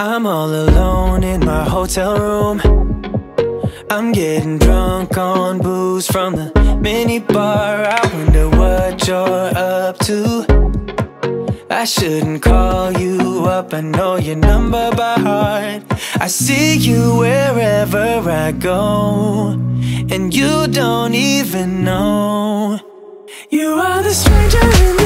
I'm all alone in my hotel room. I'm getting drunk on booze from the minibar. I wonder what you're up to. I shouldn't call you up, I know your number by heart. I see you wherever I go And you don't even know. You are the stranger in the